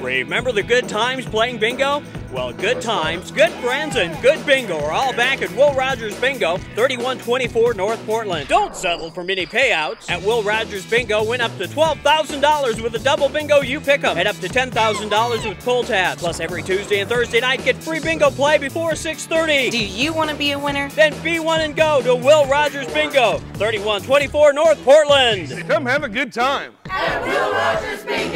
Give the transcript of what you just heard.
Remember the good times playing bingo? Well, good times, good friends, and good bingo are all back at Will Rogers Bingo, 3124 North Portland. Don't settle for mini payouts. At Will Rogers Bingo, win up to $12,000 with a double bingo you pick up. and up to $10,000 with pull tabs. Plus, every Tuesday and Thursday night, get free bingo play before 6:30. Do you want to be a winner? Then be one and go to Will Rogers Bingo, 3124 North Portland. Come have a good time. At Will Rogers Bingo.